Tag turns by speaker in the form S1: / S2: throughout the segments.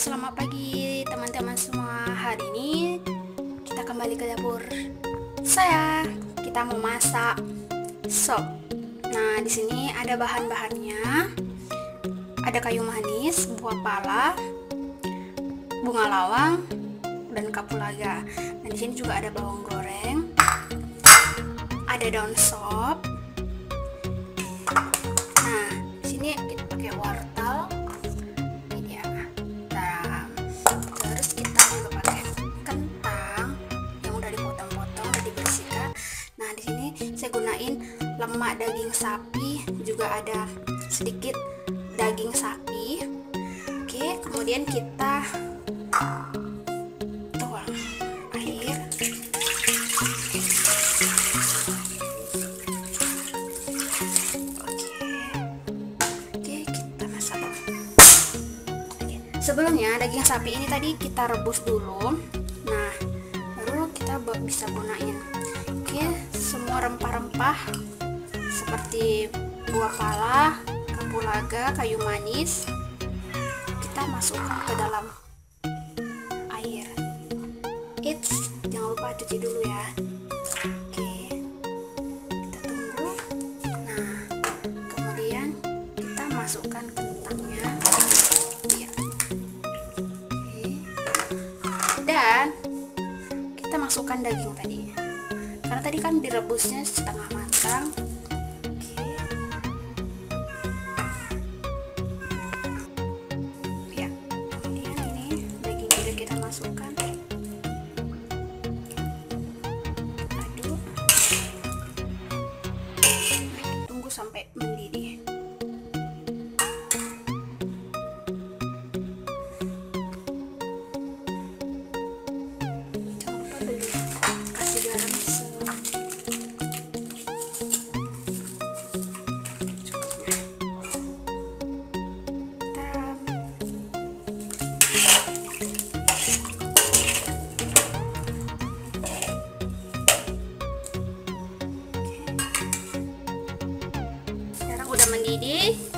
S1: selamat pagi teman-teman semua. Hari ini kita kembali ke dapur saya. Kita mau masak sop. Nah, di sini ada bahan-bahannya. Ada kayu manis, buah pala, bunga lawang, dan kapulaga. Dan di sini juga ada bawang goreng. Ada daun sop. Gunain lemak daging sapi, juga ada sedikit daging sapi. Oke, kemudian kita tuang air. Oke, kita masak. Sebelumnya daging sapi ini tadi kita rebus dulu. Nah, baru kita bisa gunain. Oke, semua rempah-rempah seperti buah pala, kapulaga, kayu manis kita masukkan ke dalam air. It's jangan lupa cuci dulu ya. Oke, kita tunggu. Nah, kemudian kita masukkan kentangnya. Ya. Oke. Dan kita masukkan daging tadi. Tadi kan direbusnya setengah matang. Sekarang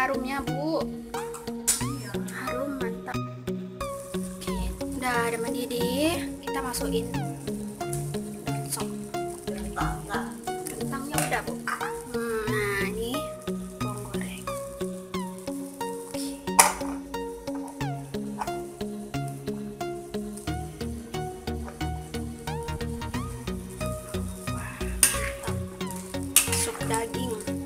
S1: harumnya bu. Harum mantap. Oke, udah ada mendidih. Kita masukin nah daging.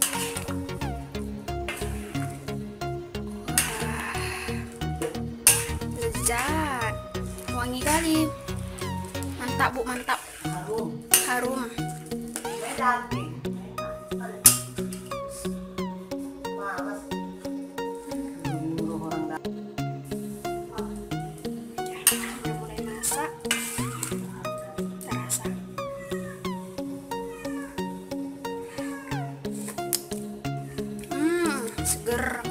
S1: Mantap bu mantap.
S2: Harum.
S1: Hmm seger